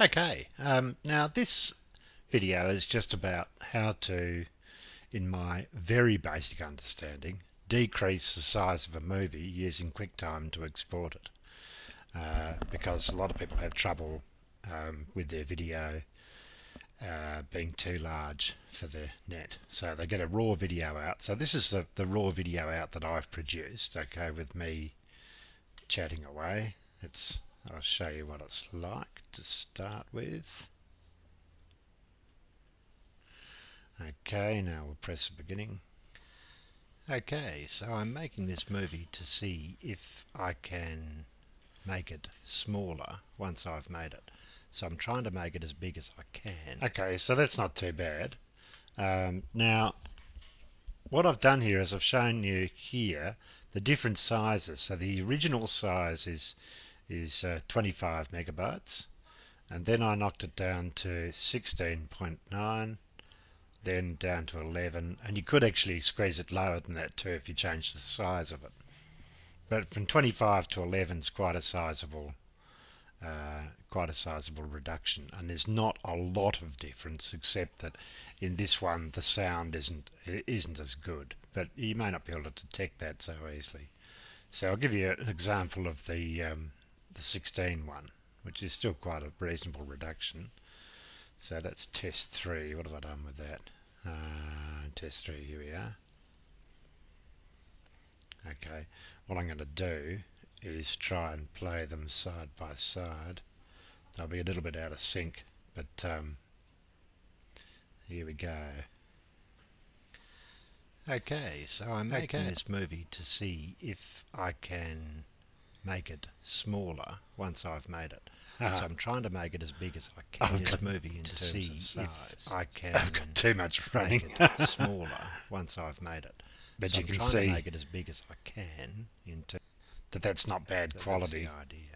Okay, um, now this video is just about how to, in my very basic understanding, decrease the size of a movie using QuickTime to export it. Uh, because a lot of people have trouble um, with their video uh, being too large for the net. So they get a raw video out. So this is the, the raw video out that I've produced, okay, with me chatting away. It's I'll show you what it's like to start with. Okay, now we'll press the beginning. Okay, so I'm making this movie to see if I can make it smaller once I've made it. So I'm trying to make it as big as I can. Okay, so that's not too bad. Um, now, what I've done here is I've shown you here the different sizes. So the original size is is uh, 25 megabytes. And then I knocked it down to 16.9 then down to 11 and you could actually squeeze it lower than that too if you change the size of it. But from 25 to 11 is quite a sizable uh, quite a sizable reduction. And there's not a lot of difference except that in this one the sound isn't isn't as good. But you may not be able to detect that so easily. So I'll give you an example of the um, the 16 one, which is still quite a reasonable reduction. So that's test 3. What have I done with that? Uh, test 3, here we are. Okay, what I'm going to do is try and play them side by side. They'll be a little bit out of sync, but um, here we go. Okay, so I'm making okay. this movie to see if I can make it smaller once I've made it. Uh, so I'm trying to make it as big as I can. I've this movie in to see if I can. I've got too much running. Smaller once I've made it. But so you I'm can see to make it as big as I can into that. That's not bad that quality. That's the idea.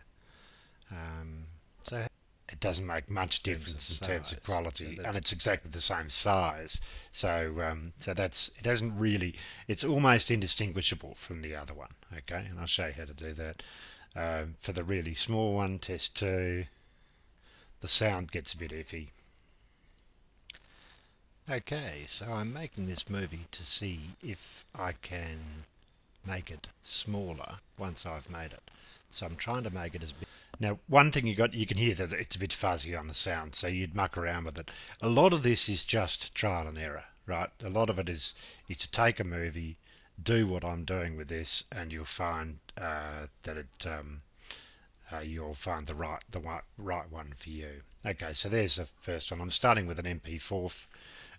Um, so it doesn't make much difference in terms of quality so and it's exactly the same size. So um, so that's it doesn't really it's almost indistinguishable from the other one okay? And I'll show you how to do that. Um, for the really small one test 2 the sound gets a bit iffy. Okay so I'm making this movie to see if I can make it smaller once I've made it. So I'm trying to make it as big now, one thing you got, you can hear that it's a bit fuzzy on the sound, so you'd muck around with it. A lot of this is just trial and error, right? A lot of it is is to take a movie, do what I'm doing with this, and you'll find uh, that it um, uh, you'll find the right the right right one for you. Okay, so there's the first one. I'm starting with an MP4,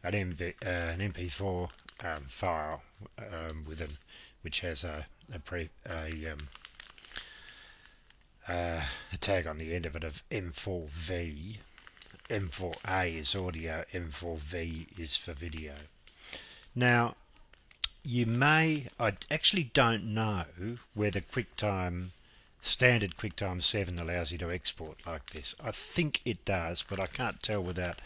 an MV, uh, an MP4 um, file um, with an which has a a, pre, a um, uh, a tag on the end of it of M4V. M4A is audio, M4V is for video. Now, you may, I actually don't know whether QuickTime, standard QuickTime 7 allows you to export like this. I think it does, but I can't tell without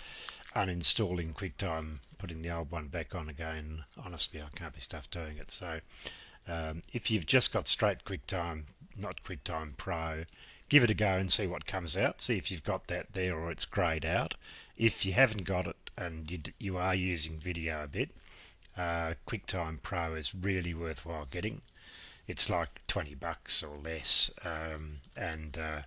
uninstalling QuickTime, putting the old one back on again. Honestly, I can't be stuffed doing it. So um, if you've just got straight QuickTime, not QuickTime Pro. Give it a go and see what comes out. See if you've got that there or it's grayed out. If you haven't got it and you, you are using video a bit, uh, QuickTime Pro is really worthwhile getting. It's like 20 bucks or less, um, and uh,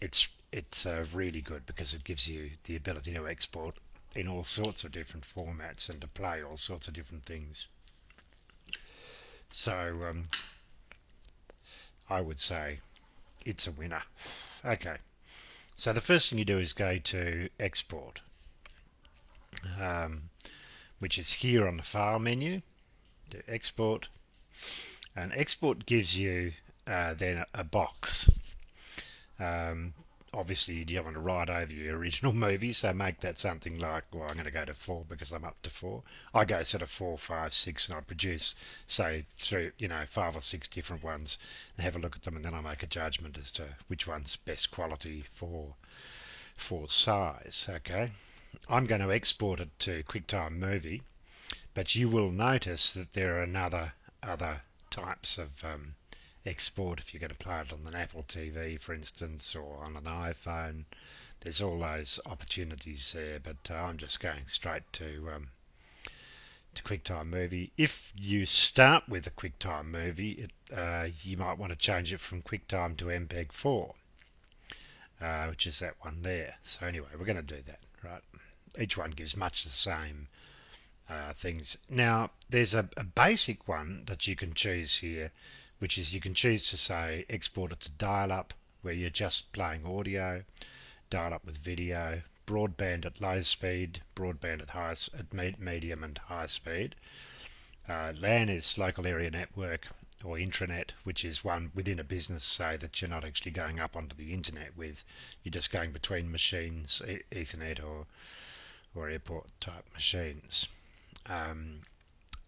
it's it's uh, really good because it gives you the ability to export in all sorts of different formats and to play all sorts of different things. So um, I would say it's a winner. Okay, so the first thing you do is go to export, um, which is here on the file menu. Do export, and export gives you uh, then a, box. Um, obviously you don't want to write over your original movie, so make that something like, well, I'm going to go to four because I'm up to four. I go sort of four, five, six, and I produce, say, through, you know, five or six different ones and have a look at them, and then I make a judgment as to which one's best quality for for size. Okay, I'm going to export it to QuickTime Movie, but you will notice that there are another other types of um, export if you're going to play it on an Apple TV, for instance, or on an iPhone. There's all those opportunities there, but uh, I'm just going straight to um, to QuickTime Movie. If you start with a QuickTime Movie, it, uh, you might want to change it from QuickTime to MPEG 4, uh, which is that one there. So anyway, we're going to do that, right? Each one gives much the same uh, things. Now, there's a, a basic one that you can choose here, which is you can choose to say export it to dial-up, where you're just playing audio, dial-up with video, broadband at low speed, broadband at high, at medium and high speed. Uh, LAN is local area network or intranet, which is one within a business, say that you're not actually going up onto the internet with, you're just going between machines, e Ethernet or or airport type machines. Um,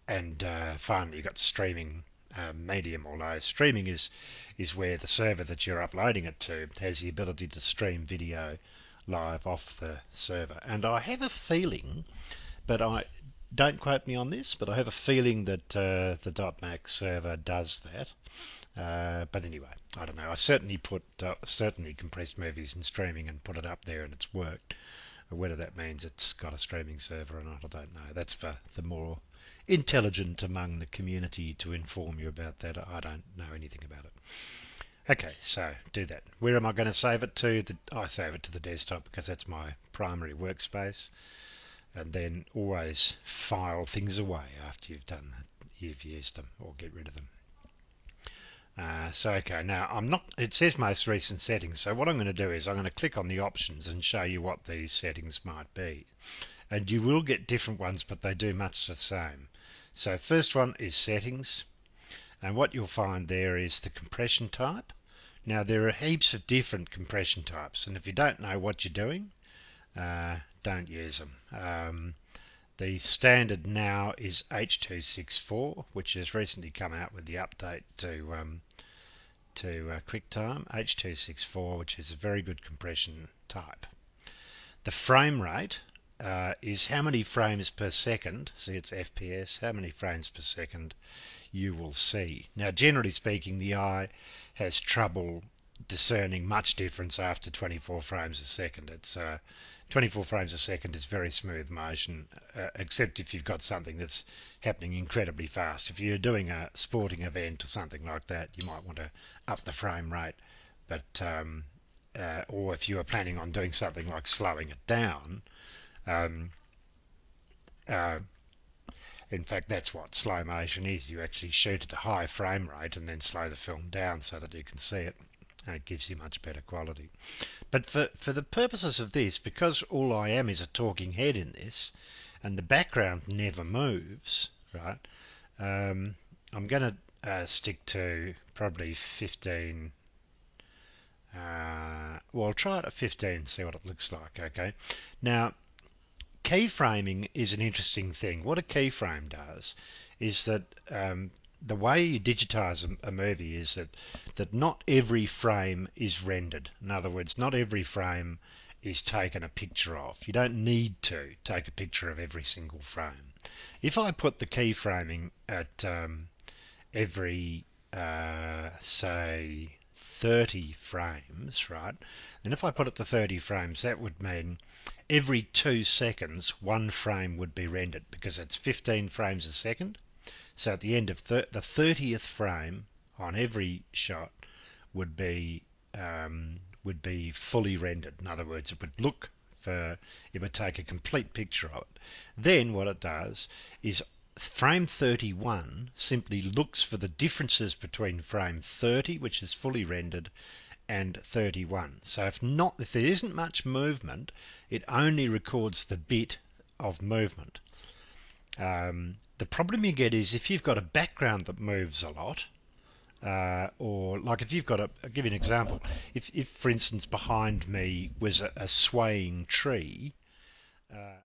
and uh, finally, you've got streaming um, medium or low. Streaming is is where the server that you're uploading it to has the ability to stream video live off the server. And I have a feeling, but I don't quote me on this, but I have a feeling that uh, the .mac server does that. Uh, but anyway, I don't know. I certainly put uh, certainly compressed movies and streaming and put it up there, and it's worked. Whether that means it's got a streaming server or not, I don't know. That's for the more intelligent among the community to inform you about that. I don't know anything about it. Okay, so do that. Where am I going to save it to? The, I save it to the desktop because that's my primary workspace. And then always file things away after you've done that, you've used them or get rid of them. Uh, so okay, now I'm not, it says most recent settings, so what I'm going to do is I'm going to click on the options and show you what these settings might be. And you will get different ones, but they do much the same. So first one is settings, and what you'll find there is the compression type. Now there are heaps of different compression types, and if you don't know what you're doing, uh, don't use them. Um, the standard now is H.264, which has recently come out with the update to um, to uh, QuickTime H.264, which is a very good compression type. The frame rate uh, is how many frames per second, see it's FPS, how many frames per second you will see. Now generally speaking the eye has trouble discerning much difference after 24 frames a second. It's uh, 24 frames a second is very smooth motion, uh, except if you've got something that's happening incredibly fast. If you're doing a sporting event or something like that, you might want to up the frame rate. But um, uh, or if you are planning on doing something like slowing it down, um, uh, in fact, that's what slow motion is. You actually shoot at a high frame rate and then slow the film down so that you can see it it gives you much better quality. But for, for the purposes of this, because all I am is a talking head in this, and the background never moves, right, um, I'm going to uh, stick to probably 15, uh, well, try it at 15 see what it looks like, okay. Now, keyframing is an interesting thing. What a keyframe does is that um, the way you digitize a, movie is that that not every frame is rendered. In other words, not every frame is taken a picture of. You don't need to take a picture of every single frame. If I put the keyframing at um, every uh, say 30 frames, right? And if I put it to 30 frames, that would mean every two seconds one frame would be rendered because it's 15 frames a second so at the end of the 30th frame on every shot would be um, would be fully rendered. In other words, it would look for it would take a complete picture of it. Then what it does is frame 31 simply looks for the differences between frame 30, which is fully rendered, and 31. So if not, if there isn't much movement, it only records the bit of movement. Um, the problem you get is if you've got a background that moves a lot, uh, or like if you've got a, I'll give you an example. If, if for instance, behind me was a, a swaying tree, uh,